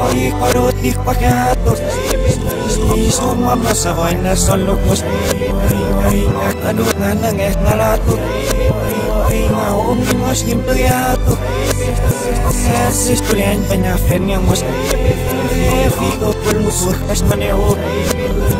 Ay, parot di pagkatos Sumamasa ko'y nasa lukos Ay, nakano na lang eh nalato Ay, naumimos Si tuyato Kasi kulian pa niya fen nga mos Ay, figo pulmusur kas maneho Ay,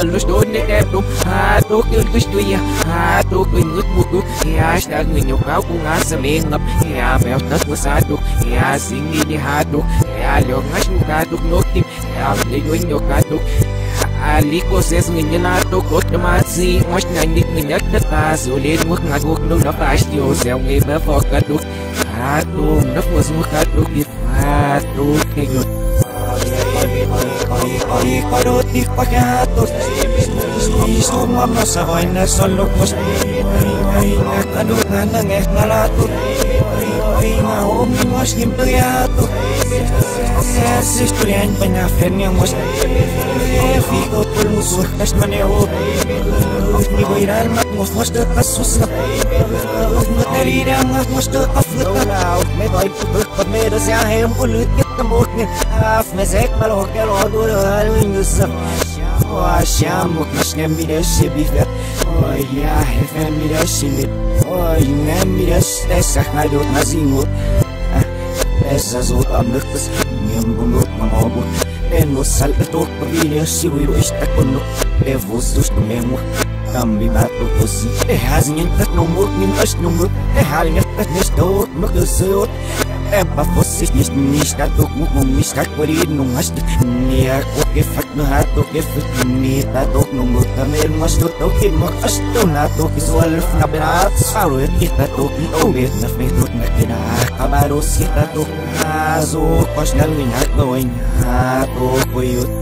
nyo ka ku nga sa lengap ya mel tas mo sa tu ya singi ni ha tu ya lo ngas mo ka tu no tim ya le yo nyo ka tu Aliko ses ngi na to kot na matsi Mas na ndik ngi nyak na ta. Sulit mo nga guk no na yo Sel ngi ba fok ka tu Atum na pos mo ka tu Di fatu Παρότι παγιάτο Ίσου μάμα σα βάινε σαν λόγος Κάνω να νέχνε να λάτω Μα όμιλος στην πλειά του Σας ιστορία είναι πανιά φέρνει όμως Φύγω τολμούσου χασμανεύω pa me da se ahem ulut get the mutni Af me zek malo ke lo dur halin yusuf Washam muk nashnem bir eşi bifet Oy ya hefen bir eşi Oy nem bir eşi Esah nadut nazimut Esa zut amlıktıs Niyem bunut mamobut Eno sal etok pagilya siwiro istak punok Devos dus tumemo Kambi bato kusi Eh hazingin tat nomut Nin as nomut Eh halingin tat nestot Magdusot Ebba fossis nis nis tatok muk mum nis kakwarid nung has Niya ko kifat no hato kifat Ni tatok nung mut Kamil mas tutok Kimak as to nato Kiswalf na binat Sarwit itatok Obit na fitot na kinakabaros Itatok Azo Kos na winat Gawin Hato kuyot